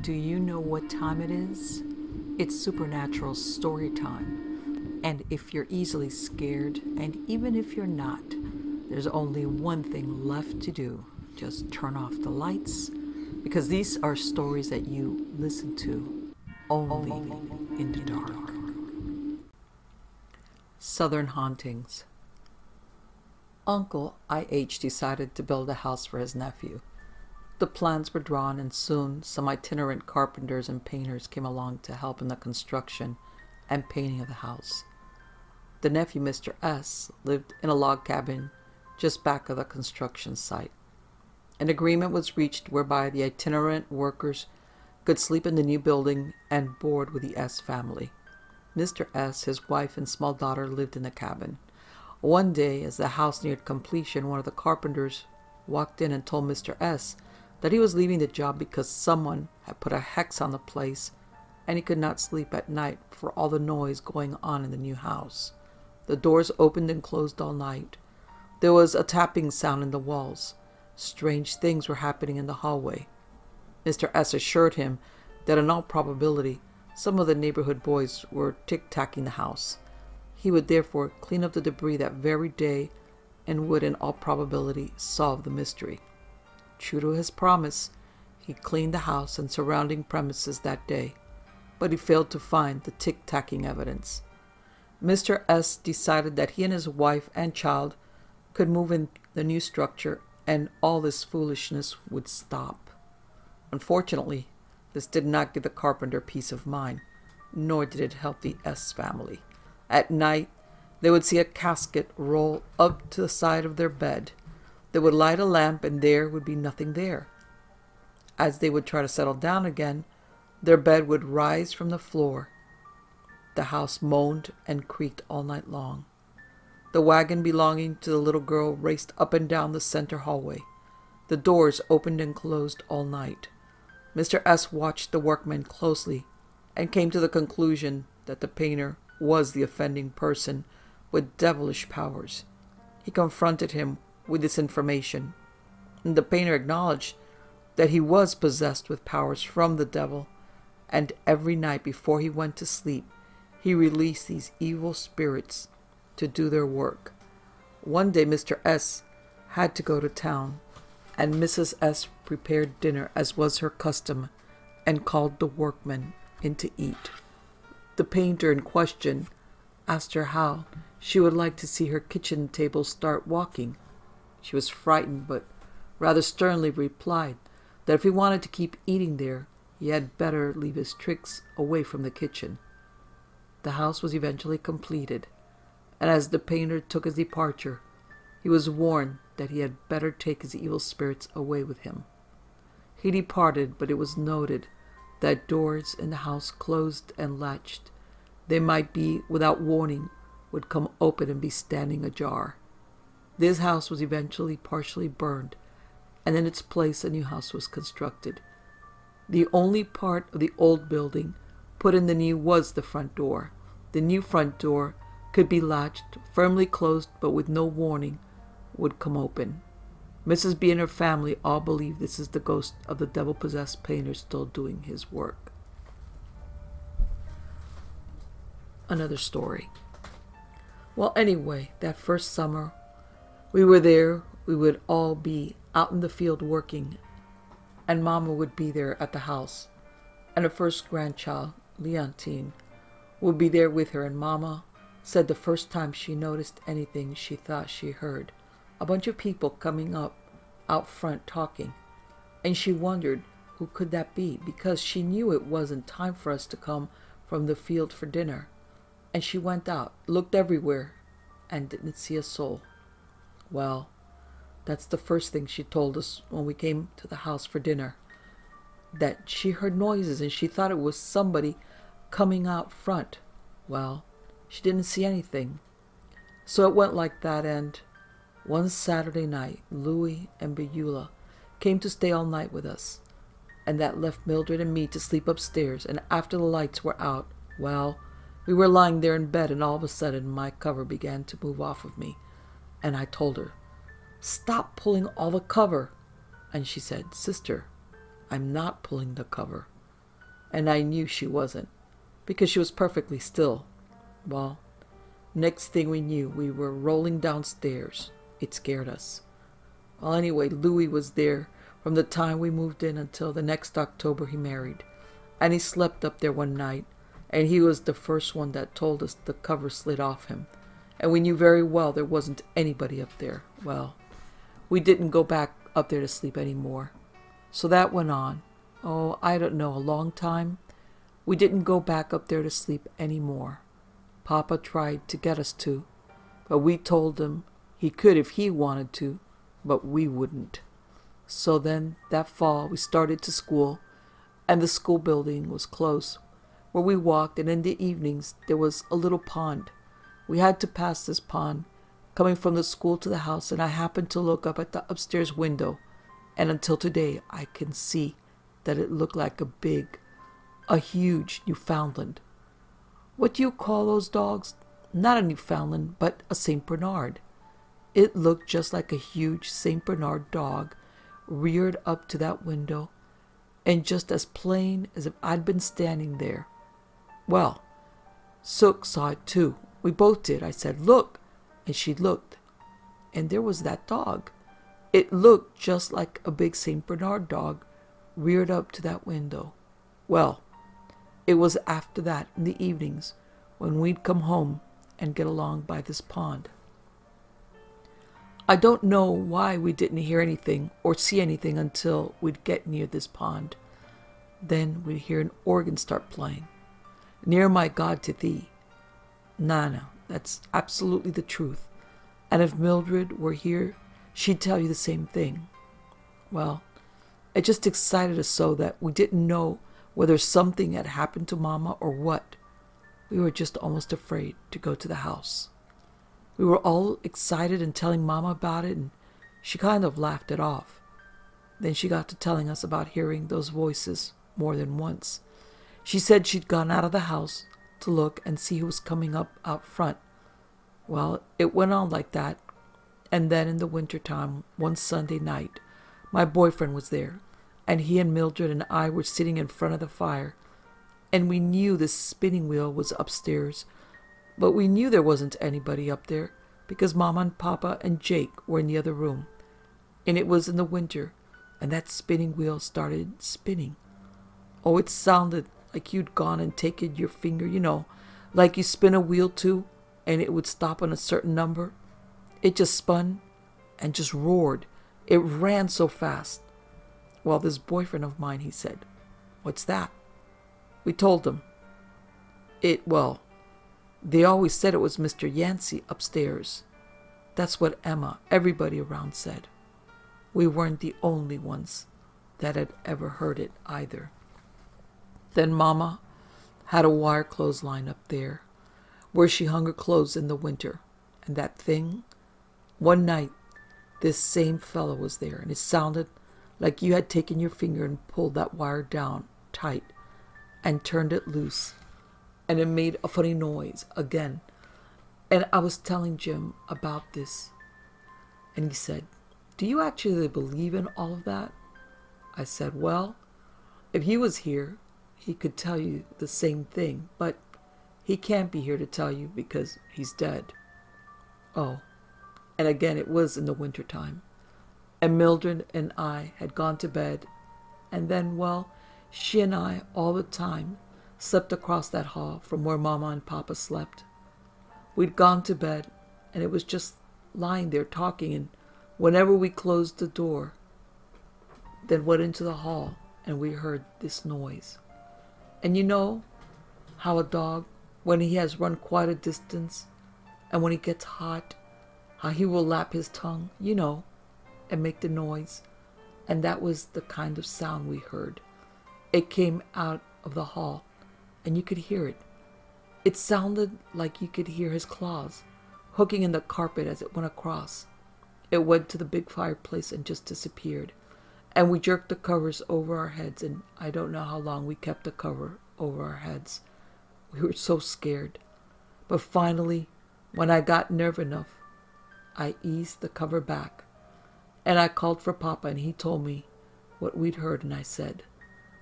Do you know what time it is? It's supernatural story time. And if you're easily scared, and even if you're not, there's only one thing left to do. Just turn off the lights, because these are stories that you listen to only in the dark. Southern Hauntings Uncle I.H. decided to build a house for his nephew. The plans were drawn, and soon some itinerant carpenters and painters came along to help in the construction and painting of the house. The nephew, Mr. S., lived in a log cabin just back of the construction site. An agreement was reached whereby the itinerant workers could sleep in the new building and board with the S family. Mr. S., his wife, and small daughter lived in the cabin. One day, as the house neared completion, one of the carpenters walked in and told Mr. S that he was leaving the job because someone had put a hex on the place and he could not sleep at night for all the noise going on in the new house. The doors opened and closed all night. There was a tapping sound in the walls. Strange things were happening in the hallway. Mr. S assured him that in all probability some of the neighborhood boys were tic-tacking the house. He would therefore clean up the debris that very day and would in all probability solve the mystery. True to his promise, he cleaned the house and surrounding premises that day, but he failed to find the tic-tacking evidence. Mr. S decided that he and his wife and child could move in the new structure and all this foolishness would stop. Unfortunately, this did not give the carpenter peace of mind, nor did it help the S family. At night, they would see a casket roll up to the side of their bed they would light a lamp and there would be nothing there. As they would try to settle down again, their bed would rise from the floor. The house moaned and creaked all night long. The wagon belonging to the little girl raced up and down the center hallway. The doors opened and closed all night. Mr. S. watched the workmen closely and came to the conclusion that the painter was the offending person with devilish powers. He confronted him with this information. And the painter acknowledged that he was possessed with powers from the devil, and every night before he went to sleep, he released these evil spirits to do their work. One day, Mr. S had to go to town, and Mrs. S prepared dinner as was her custom and called the workmen in to eat. The painter in question asked her how she would like to see her kitchen table start walking. She was frightened, but rather sternly replied that if he wanted to keep eating there, he had better leave his tricks away from the kitchen. The house was eventually completed, and as the painter took his departure, he was warned that he had better take his evil spirits away with him. He departed, but it was noted that doors in the house closed and latched. They might be, without warning, would come open and be standing ajar. This house was eventually partially burned, and in its place a new house was constructed. The only part of the old building put in the new was the front door. The new front door could be latched, firmly closed, but with no warning would come open. Mrs. B and her family all believe this is the ghost of the devil possessed painter still doing his work. Another story. Well, anyway, that first summer we were there, we would all be out in the field working, and Mama would be there at the house, and her first grandchild, Leontine, would be there with her, and Mama said the first time she noticed anything she thought she heard a bunch of people coming up out front talking, and she wondered who could that be because she knew it wasn't time for us to come from the field for dinner. And she went out, looked everywhere, and didn't see a soul. Well, that's the first thing she told us when we came to the house for dinner. That she heard noises and she thought it was somebody coming out front. Well, she didn't see anything. So it went like that, and one Saturday night, Louis and Beulah came to stay all night with us, and that left Mildred and me to sleep upstairs. And after the lights were out, well, we were lying there in bed, and all of a sudden my cover began to move off of me and I told her, Stop pulling all the cover. And she said, Sister, I'm not pulling the cover. and I knew she wasn't, because she was perfectly still. Well, next thing we knew, we were rolling downstairs. It scared us. Well, anyway, Louis was there from the time we moved in until the next October he married. And he slept up there one night, and he was the first one that told us the cover slid off him. And we knew very well there wasn't anybody up there. Well, we didn't go back up there to sleep anymore. So that went on. Oh, I don't know, a long time. We didn't go back up there to sleep anymore. Papa tried to get us to, but we told him he could if he wanted to, but we wouldn't. So then, that fall, we started to school, and the school building was close, where we walked, and in the evenings there was a little pond. We had to pass this pond, coming from the school to the house, and I happened to look up at the upstairs window, and until today I can see that it looked like a big, a huge Newfoundland. What do you call those dogs? Not a Newfoundland, but a St. Bernard. It looked just like a huge St. Bernard dog reared up to that window, and just as plain as if I'd been standing there. Well, Sook saw it too. We both did. I said, Look. And she looked. And there was that dog. It looked just like a big St. Bernard dog reared up to that window. Well, it was after that in the evenings when we'd come home and get along by this pond. I don't know why we didn't hear anything or see anything until we'd get near this pond. Then we'd hear an organ start playing. Near my God to thee. Nana, that's absolutely the truth. And if Mildred were here, she'd tell you the same thing. Well, it just excited us so that we didn't know whether something had happened to Mama or what. We were just almost afraid to go to the house. We were all excited and telling Mama about it, and she kind of laughed it off. Then she got to telling us about hearing those voices more than once. She said she'd gone out of the house to look and see who was coming up out front. Well, it went on like that, and then in the winter time, one Sunday night, my boyfriend was there, and he and Mildred and I were sitting in front of the fire, and we knew the spinning wheel was upstairs but we knew there wasn't anybody up there because Mama and Papa and Jake were in the other room. And it was in the winter, and that spinning wheel started spinning. Oh, it sounded like you'd gone and taken your finger, you know, like you spin a wheel too, and it would stop on a certain number. It just spun and just roared. It ran so fast. Well, this boyfriend of mine, he said, What's that? We told him. It, well, they always said it was Mr. Yancey upstairs. That's what Emma, everybody around said. We weren't the only ones that had ever heard it either. Then Mama had a wire clothesline up there where she hung her clothes in the winter. And that thing, one night, this same fellow was there, and it sounded like you had taken your finger and pulled that wire down tight and turned it loose and it made a funny noise again. And I was telling Jim about this, and he said, Do you actually believe in all of that? I said, Well, if he was here, he could tell you the same thing, but he can't be here to tell you because he's dead. Oh, and again, it was in the winter time. And Mildred and I had gone to bed, and then, well, she and I all the time slept across that hall from where Mama and Papa slept. We'd gone to bed, and it was just lying there talking, and whenever we closed the door, then went into the hall, and we heard this noise. And you know how a dog, when he has run quite a distance, and when he gets hot, how he will lap his tongue, you know, and make the noise. And that was the kind of sound we heard. It came out of the hall and you could hear it. It sounded like you could hear his claws hooking in the carpet as it went across. It went to the big fireplace and just disappeared. And we jerked the covers over our heads, and I don't know how long we kept the cover over our heads. We were so scared. But finally, when I got nerve enough, I eased the cover back. And I called for Papa, and he told me what we'd heard, and I said,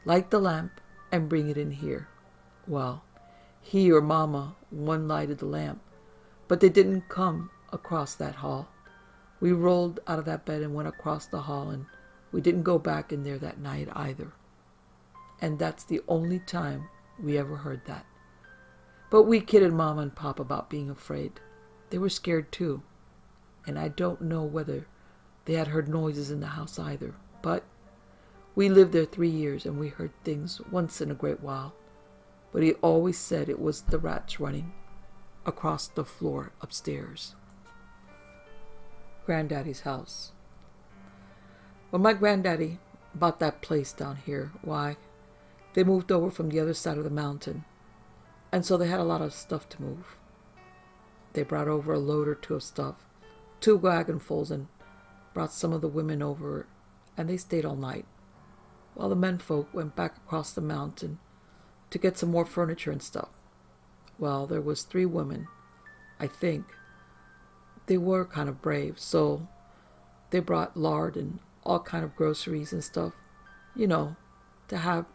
Light the lamp and bring it in here. Well, he or Mama one lighted the lamp, but they didn't come across that hall. We rolled out of that bed and went across the hall, and we didn't go back in there that night either. And that's the only time we ever heard that. But we kidded Mama and Pop about being afraid. They were scared too. And I don't know whether they had heard noises in the house either. But we lived there three years and we heard things once in a great while. But he always said it was the rats running across the floor upstairs. Granddaddy's house. When my granddaddy bought that place down here, why, they moved over from the other side of the mountain, and so they had a lot of stuff to move. They brought over a load or two of stuff, two wagonfuls, and brought some of the women over, and they stayed all night, while the menfolk went back across the mountain to get some more furniture and stuff. Well, there was three women, I think. They were kind of brave, so they brought lard and all kind of groceries and stuff, you know, to have,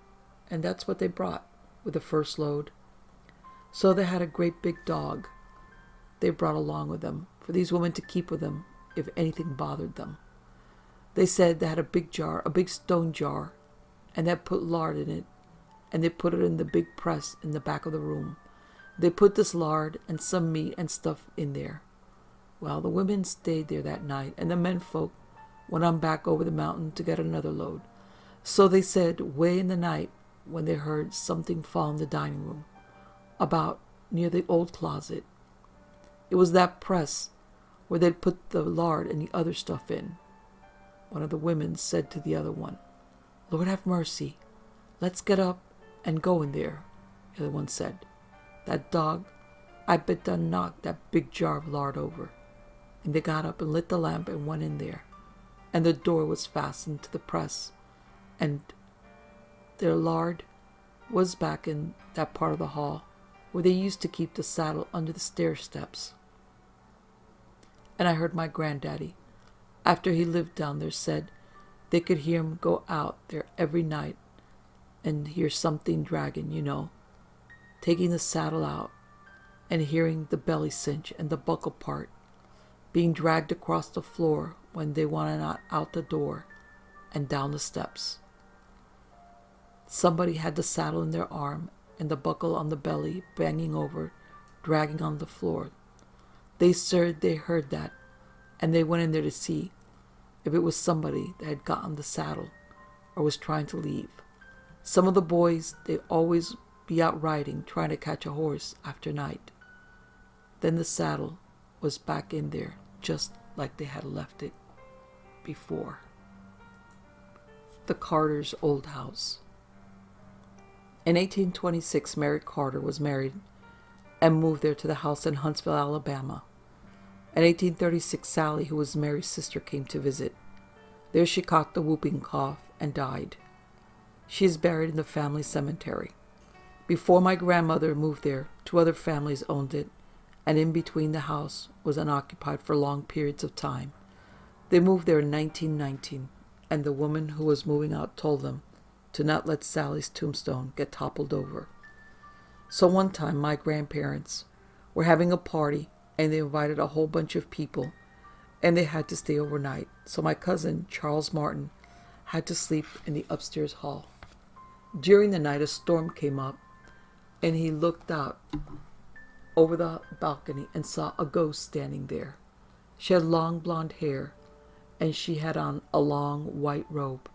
and that's what they brought with the first load. So they had a great big dog they brought along with them for these women to keep with them if anything bothered them. They said they had a big jar, a big stone jar, and they put lard in it, and they put it in the big press in the back of the room. They put this lard and some meat and stuff in there. Well, the women stayed there that night, and the men folk went on back over the mountain to get another load. So they said, way in the night, when they heard something fall in the dining room, about near the old closet. It was that press where they'd put the lard and the other stuff in. One of the women said to the other one, Lord have mercy, let's get up and go in there. The other one said, That dog, I bet done knocked that big jar of lard over. And they got up and lit the lamp and went in there. And the door was fastened to the press. And their lard was back in that part of the hall where they used to keep the saddle under the stair steps. And I heard my granddaddy, after he lived down there, said they could hear him go out there every night and hear something dragging, you know, taking the saddle out and hearing the belly cinch and the buckle part being dragged across the floor when they wanted out the door and down the steps. Somebody had the saddle in their arm and the buckle on the belly banging over, dragging on the floor. They said they heard that, and they went in there to see if it was somebody that had gotten the saddle or was trying to leave. Some of the boys, they always be out riding, trying to catch a horse after night. Then the saddle was back in there, just like they had left it before. The Carter's old house. In 1826, Mary Carter was married and moved there to the house in Huntsville, Alabama. In 1836, Sally, who was Mary's sister, came to visit. There she caught the whooping cough and died. She is buried in the family cemetery. Before my grandmother moved there, two other families owned it, and in between the house was unoccupied for long periods of time. They moved there in 1919, and the woman who was moving out told them to not let Sally's tombstone get toppled over. So one time, my grandparents were having a party and they invited a whole bunch of people and they had to stay overnight. So my cousin, Charles Martin, had to sleep in the upstairs hall. During the night, a storm came up and he looked out over the balcony and saw a ghost standing there. She had long blonde hair and she had on a long white robe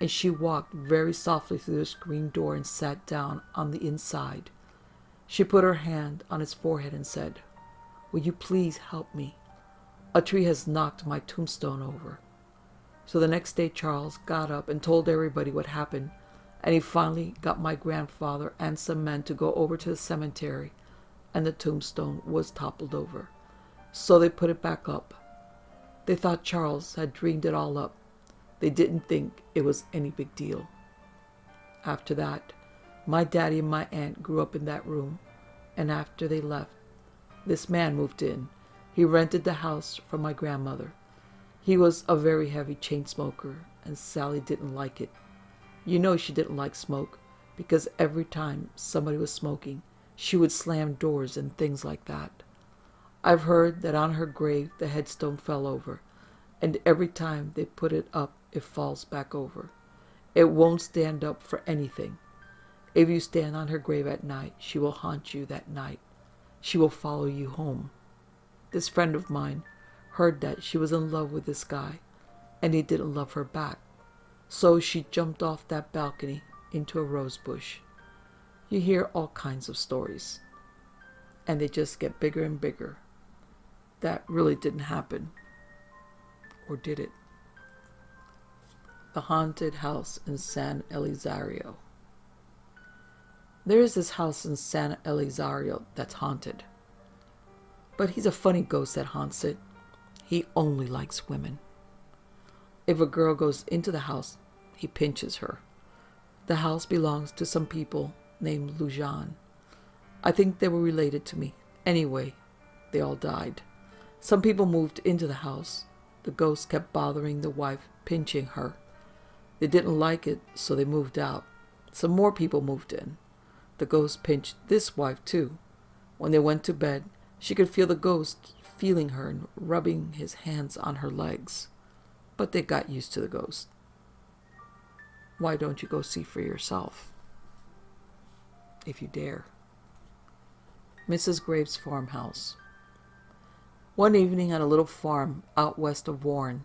and she walked very softly through the screen door and sat down on the inside. She put her hand on his forehead and said, Will you please help me? A tree has knocked my tombstone over. So the next day, Charles got up and told everybody what happened, and he finally got my grandfather and some men to go over to the cemetery, and the tombstone was toppled over. So they put it back up. They thought Charles had dreamed it all up, they didn't think it was any big deal. After that, my daddy and my aunt grew up in that room, and after they left, this man moved in. He rented the house from my grandmother. He was a very heavy chain smoker, and Sally didn't like it. You know she didn't like smoke because every time somebody was smoking, she would slam doors and things like that. I've heard that on her grave the headstone fell over, and every time they put it up, it falls back over. It won't stand up for anything. If you stand on her grave at night, she will haunt you that night. She will follow you home. This friend of mine heard that she was in love with this guy, and he didn't love her back. So she jumped off that balcony into a rose bush. You hear all kinds of stories, and they just get bigger and bigger. That really didn't happen. Or did it? The Haunted House in San Elizario. There is this house in San Elizario that's haunted. But he's a funny ghost that haunts it. He only likes women. If a girl goes into the house, he pinches her. The house belongs to some people named Lujan. I think they were related to me. Anyway, they all died. Some people moved into the house. The ghost kept bothering the wife, pinching her. They didn't like it, so they moved out. Some more people moved in. The ghost pinched this wife too. When they went to bed, she could feel the ghost feeling her and rubbing his hands on her legs. But they got used to the ghost. Why don't you go see for yourself? If you dare. Mrs. Graves' farmhouse. One evening at a little farm out west of Warren,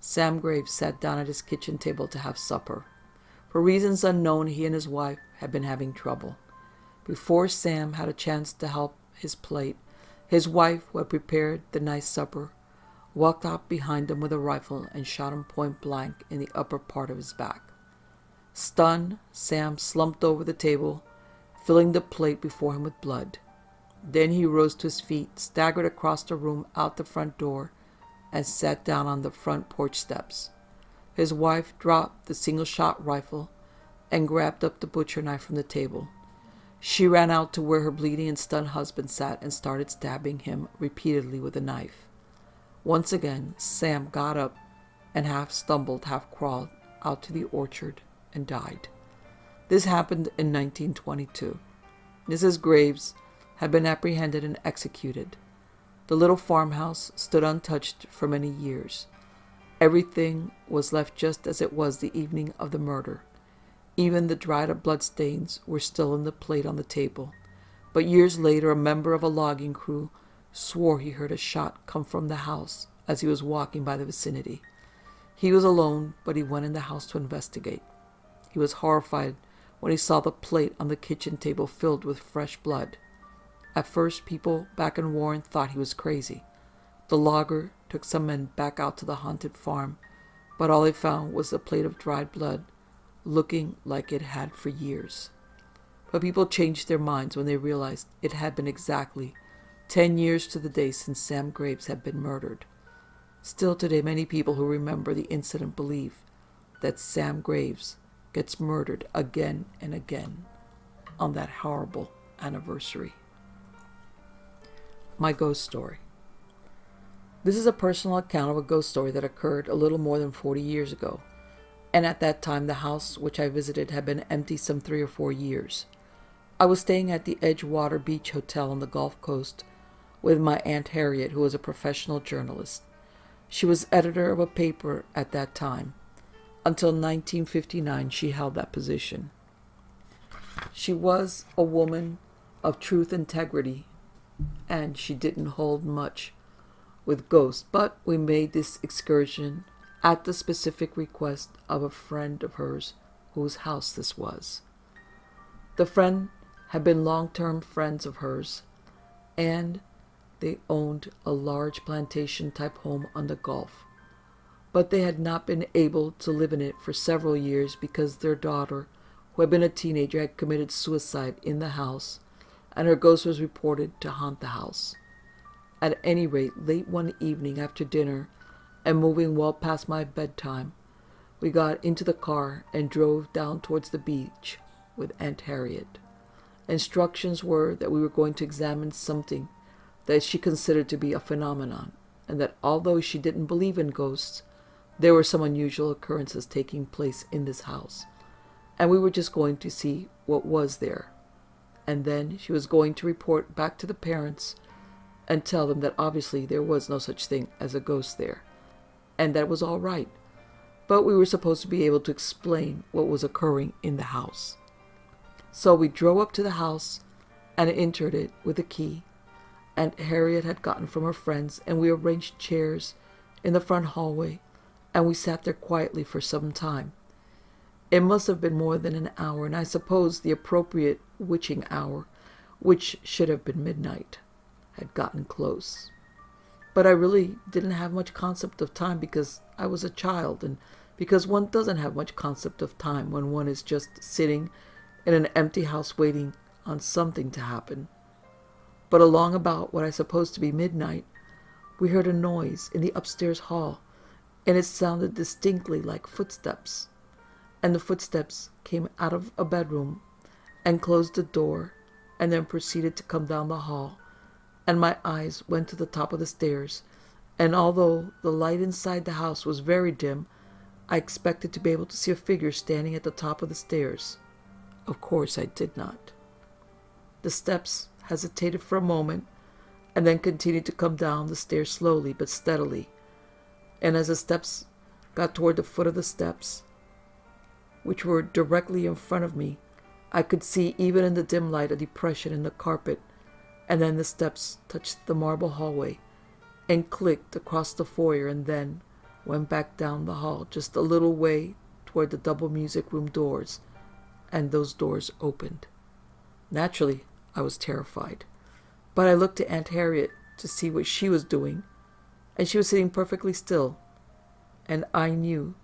Sam Graves sat down at his kitchen table to have supper. For reasons unknown, he and his wife had been having trouble. Before Sam had a chance to help his plate, his wife, who had prepared the nice supper, walked out behind him with a rifle and shot him point blank in the upper part of his back. Stunned, Sam slumped over the table, filling the plate before him with blood. Then he rose to his feet, staggered across the room out the front door, and sat down on the front porch steps. His wife dropped the single shot rifle and grabbed up the butcher knife from the table. She ran out to where her bleeding and stunned husband sat and started stabbing him repeatedly with a knife. Once again, Sam got up and half stumbled, half crawled out to the orchard and died. This happened in 1922. Mrs. Graves had been apprehended and executed. The little farmhouse stood untouched for many years. Everything was left just as it was the evening of the murder. Even the dried up bloodstains were still in the plate on the table. But years later, a member of a logging crew swore he heard a shot come from the house as he was walking by the vicinity. He was alone, but he went in the house to investigate. He was horrified when he saw the plate on the kitchen table filled with fresh blood. At first, people back in Warren thought he was crazy. The logger took some men back out to the haunted farm, but all they found was a plate of dried blood, looking like it had for years. But people changed their minds when they realized it had been exactly ten years to the day since Sam Graves had been murdered. Still today, many people who remember the incident believe that Sam Graves gets murdered again and again on that horrible anniversary. My ghost story. This is a personal account of a ghost story that occurred a little more than 40 years ago, and at that time the house which I visited had been empty some three or four years. I was staying at the Edgewater Beach Hotel on the Gulf Coast with my Aunt Harriet, who was a professional journalist. She was editor of a paper at that time, until 1959, she held that position. She was a woman of truth integrity, and she didn't hold much with ghosts, but we made this excursion at the specific request of a friend of hers whose house this was. The friend had been long term friends of hers, and they owned a large plantation type home on the Gulf but they had not been able to live in it for several years because their daughter, who had been a teenager, had committed suicide in the house, and her ghost was reported to haunt the house. At any rate, late one evening after dinner, and moving well past my bedtime, we got into the car and drove down towards the beach with Aunt Harriet. Instructions were that we were going to examine something that she considered to be a phenomenon, and that although she didn't believe in ghosts, there were some unusual occurrences taking place in this house, and we were just going to see what was there. And then she was going to report back to the parents and tell them that obviously there was no such thing as a ghost there, and that was all right. But we were supposed to be able to explain what was occurring in the house. So we drove up to the house and entered it with a key. Aunt Harriet had gotten from her friends, and we arranged chairs in the front hallway, and we sat there quietly for some time. It must have been more than an hour, and I suppose the appropriate witching hour, which should have been midnight, had gotten close. But I really didn't have much concept of time because I was a child, and because one doesn't have much concept of time when one is just sitting in an empty house waiting on something to happen. But along about what I supposed to be midnight, we heard a noise in the upstairs hall, and it sounded distinctly like footsteps and the footsteps came out of a bedroom and closed the door and then proceeded to come down the hall. And my eyes went to the top of the stairs, and although the light inside the house was very dim, I expected to be able to see a figure standing at the top of the stairs. Of course, I did not. The steps hesitated for a moment and then continued to come down the stairs slowly but steadily. And as the steps got toward the foot of the steps, which were directly in front of me, I could see even in the dim light a depression in the carpet, and then the steps touched the marble hallway and clicked across the foyer and then went back down the hall just a little way toward the double music room doors, and those doors opened. Naturally, I was terrified, but I looked to Aunt Harriet to see what she was doing, and she was sitting perfectly still, and I knew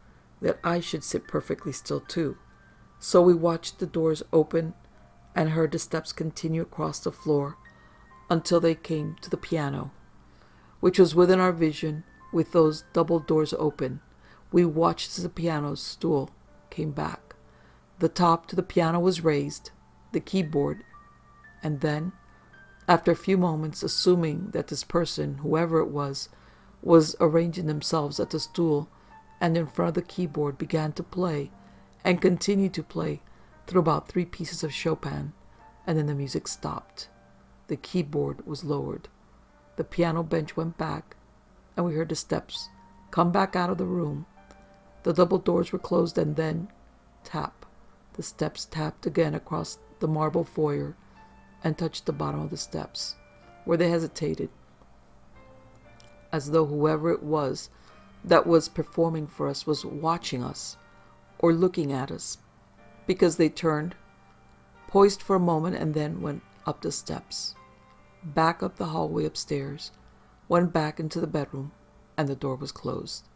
that I should sit perfectly still too. So we watched the doors open and heard the steps continue across the floor until they came to the piano, which was within our vision with those double doors open. We watched as the piano stool came back. The top to the piano was raised, the keyboard, and then, after a few moments, assuming that this person, whoever it was, was arranging themselves at the stool and in front of the keyboard began to play and continued to play through about three pieces of Chopin, and then the music stopped. The keyboard was lowered. The piano bench went back, and we heard the steps come back out of the room. The double doors were closed, and then tap. The steps tapped again across the marble foyer and touched the bottom of the steps, where they hesitated, as though whoever it was that was performing for us was watching us or looking at us because they turned, poised for a moment, and then went up the steps, back up the hallway upstairs, went back into the bedroom, and the door was closed.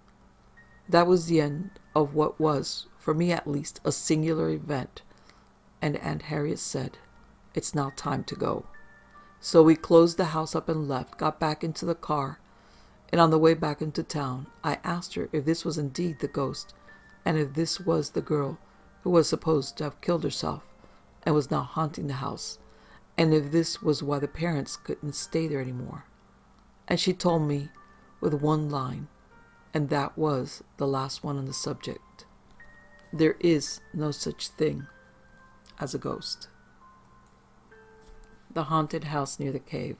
That was the end of what was, for me at least, a singular event, and Aunt Harriet said, It's now time to go. So we closed the house up and left, got back into the car, and on the way back into town, I asked her if this was indeed the ghost, and if this was the girl who was supposed to have killed herself and was now haunting the house, and if this was why the parents couldn't stay there anymore. And she told me with one line, and that was the last one on the subject. There is no such thing as a ghost. The haunted house near the cave.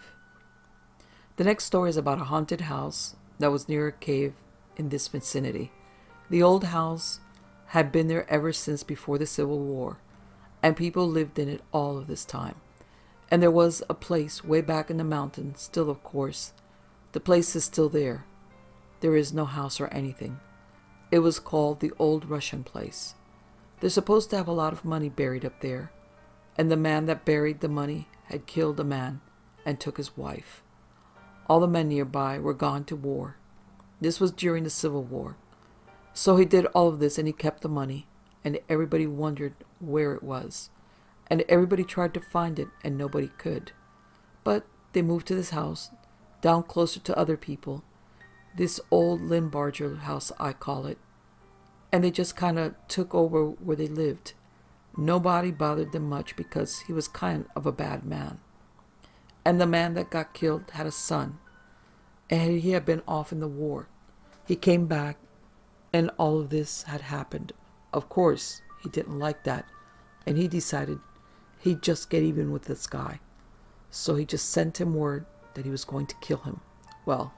The next story is about a haunted house that was near a cave in this vicinity. The old house had been there ever since before the Civil War, and people lived in it all of this time. And there was a place way back in the mountains, still, of course. The place is still there. There is no house or anything. It was called the Old Russian Place. They're supposed to have a lot of money buried up there, and the man that buried the money had killed a man and took his wife. All the men nearby were gone to war. This was during the Civil War. So he did all of this and he kept the money, and everybody wondered where it was. And everybody tried to find it, and nobody could. But they moved to this house, down closer to other people. This old Lindbarger house, I call it. And they just kind of took over where they lived. Nobody bothered them much because he was kind of a bad man and the man that got killed had a son, and he had been off in the war. He came back, and all of this had happened. Of course, He didn't like that, and he decided he'd just get even with this guy. So he just sent him word that he was going to kill him. Well,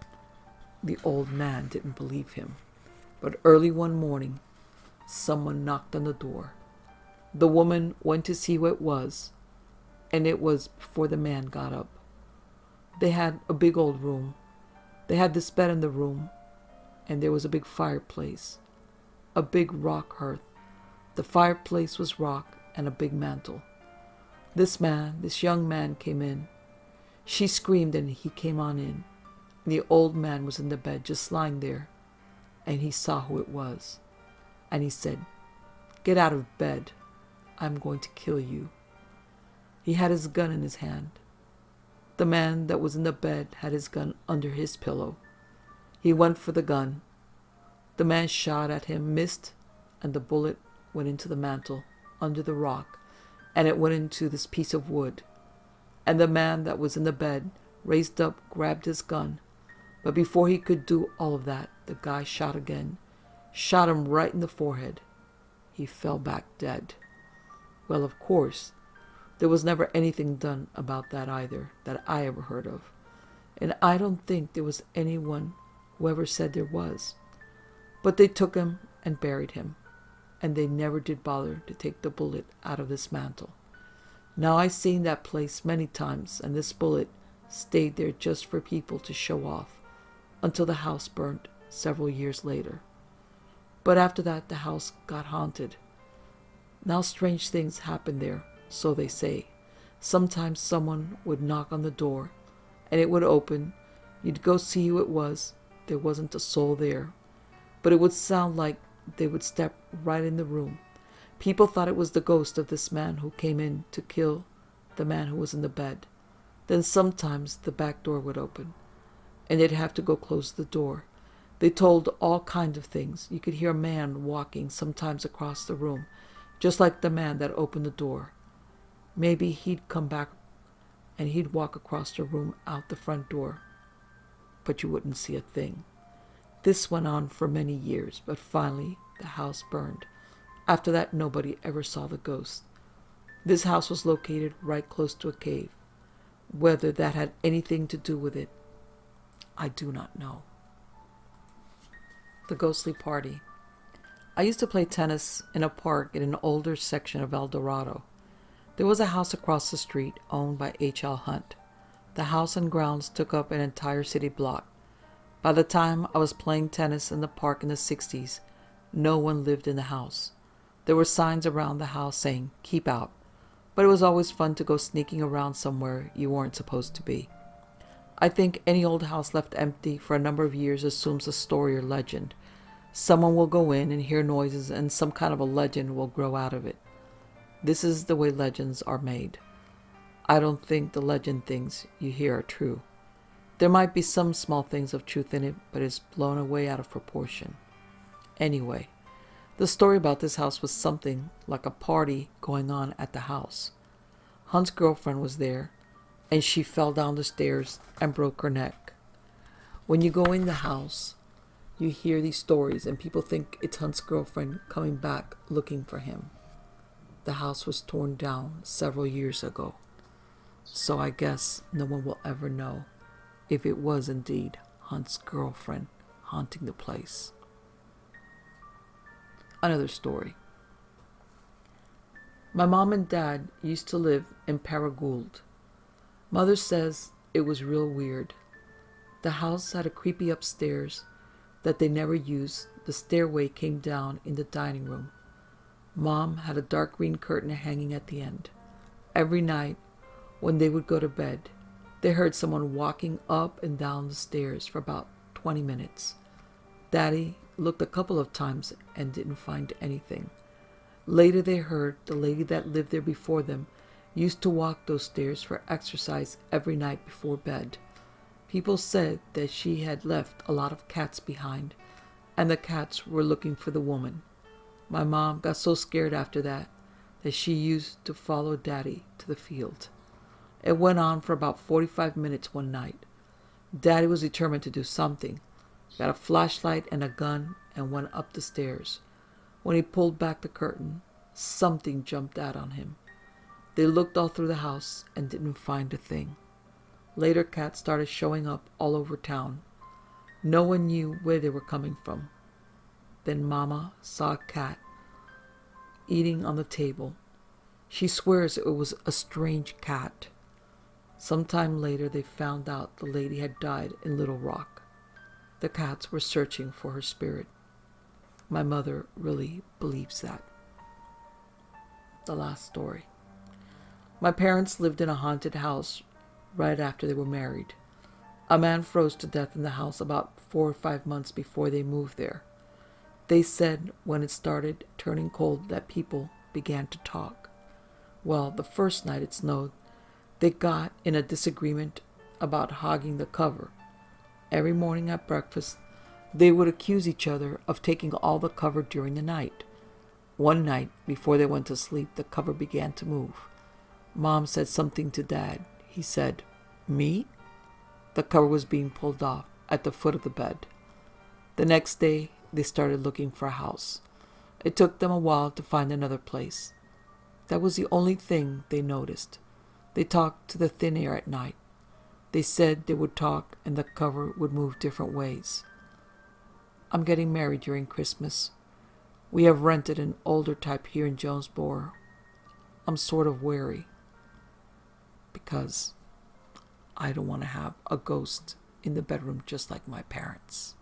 the old man didn't believe him. But early one morning, someone knocked on the door. The woman went to see who it was, and it was before the man got up. They had a big old room. They had this bed in the room, and there was a big fireplace, a big rock hearth. The fireplace was rock and a big mantle. This man, this young man, came in. She screamed, and he came on in. The old man was in the bed, just lying there, and he saw who it was. And he said, Get out of bed. I'm going to kill you. He had his gun in his hand. The man that was in the bed had his gun under his pillow. He went for the gun. The man shot at him, missed, and the bullet went into the mantle under the rock, and it went into this piece of wood. And the man that was in the bed raised up, grabbed his gun, but before he could do all of that, the guy shot again, shot him right in the forehead. He fell back dead. Well, of course, there was never anything done about that either, that I ever heard of. And I don't think there was anyone who ever said there was. But they took him and buried him, and they never did bother to take the bullet out of this mantle. Now I've seen that place many times, and this bullet stayed there just for people to show off until the house burnt several years later. But after that, the house got haunted. Now, strange things happened there, so they say. Sometimes someone would knock on the door, and it would open. You'd go see who it was. There wasn't a soul there. But it would sound like they would step right in the room. People thought it was the ghost of this man who came in to kill the man who was in the bed. Then sometimes the back door would open and they'd have to go close the door. They told all kinds of things. You could hear a man walking sometimes across the room, just like the man that opened the door. Maybe he'd come back and he'd walk across the room out the front door, but you wouldn't see a thing. This went on for many years, but finally the house burned. After that, nobody ever saw the ghost. This house was located right close to a cave. Whether that had anything to do with it, I do not know. The Ghostly Party. I used to play tennis in a park in an older section of El Dorado. There was a house across the street owned by H.L. Hunt. The house and grounds took up an entire city block. By the time I was playing tennis in the park in the 60s, no one lived in the house. There were signs around the house saying, keep out, but it was always fun to go sneaking around somewhere you weren't supposed to be. I think any old house left empty for a number of years assumes a story or legend. Someone will go in and hear noises, and some kind of a legend will grow out of it. This is the way legends are made. I don't think the legend things you hear are true. There might be some small things of truth in it, but it's blown away out of proportion. Anyway, the story about this house was something like a party going on at the house. Hunt's girlfriend was there, and she fell down the stairs and broke her neck. When you go in the house, you hear these stories, and people think it's Hunt's girlfriend coming back looking for him. The house was torn down several years ago, so I guess no one will ever know if it was indeed Hunt's girlfriend haunting the place. Another story. My mom and dad used to live in Paragould, Mother says it was real weird. The house had a creepy upstairs that they never used. The stairway came down in the dining room. Mom had a dark green curtain hanging at the end. Every night, when they would go to bed, they heard someone walking up and down the stairs for about 20 minutes. Daddy looked a couple of times and didn't find anything. Later, they heard the lady that lived there before them used to walk those stairs for exercise every night before bed. People said that she had left a lot of cats behind, and the cats were looking for the woman. My mom got so scared after that that she used to follow Daddy to the field. It went on for about 45 minutes one night. Daddy was determined to do something. Got a flashlight and a gun and went up the stairs. When he pulled back the curtain, Something jumped out on him. They looked all through the house and didn't find a thing. Later, cats started showing up all over town. No one knew where they were coming from. Then Mama saw a cat eating on the table. She swears it was a strange cat. Some time later, they found out the lady had died in Little Rock. The cats were searching for her spirit. My mother really believes that. The last story. My parents lived in a haunted house right after they were married. A man froze to death in the house about four or five months before they moved there. They said when it started turning cold that people began to talk. Well, the first night it snowed, they got in a disagreement about hogging the cover. Every morning at breakfast, they would accuse each other of taking all the cover during the night. One night, before they went to sleep, the cover began to move. Mom said something to Dad. He said, Me? The cover was being pulled off at the foot of the bed. The next day, they started looking for a house. It took them a while to find another place. That was the only thing they noticed. They talked to the thin air at night. They said they would talk and the cover would move different ways. I'm getting married during Christmas. We have rented an older type here in Jonesboro. I'm sort of wary because I don't want to have a ghost in the bedroom just like my parents.